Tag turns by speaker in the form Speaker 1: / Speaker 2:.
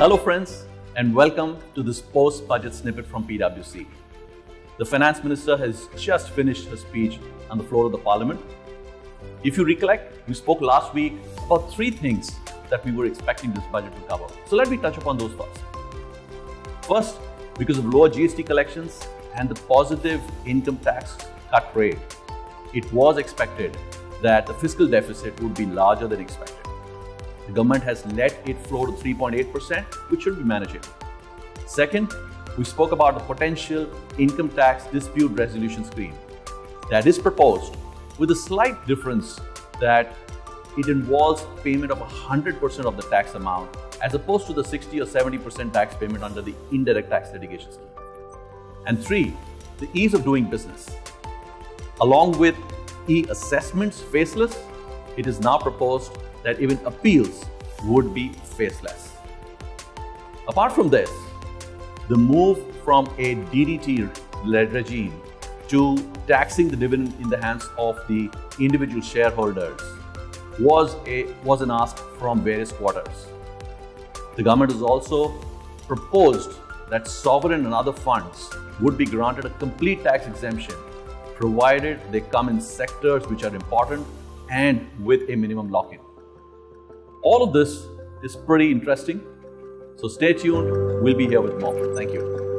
Speaker 1: Hello, friends, and welcome to this post budget snippet from PwC. The finance minister has just finished her speech on the floor of the parliament. If you recollect, we spoke last week about three things that we were expecting this budget to cover. So let me touch upon those first. First, because of lower GST collections and the positive income tax cut rate, it was expected that the fiscal deficit would be larger than expected. Government has let it flow to 3.8%, which should be manageable. Second, we spoke about the potential income tax dispute resolution scheme that is proposed with a slight difference that it involves payment of 100% of the tax amount as opposed to the 60 or 70% tax payment under the indirect tax litigation scheme. And three, the ease of doing business. Along with e-assessments faceless, it is now proposed that even appeals would be faceless. Apart from this, the move from a DDT-led regime to taxing the dividend in the hands of the individual shareholders was, a, was an ask from various quarters. The government has also proposed that sovereign and other funds would be granted a complete tax exemption provided they come in sectors which are important and with a minimum lock-in. All of this is pretty interesting. So stay tuned. We'll be here with more. Thank you.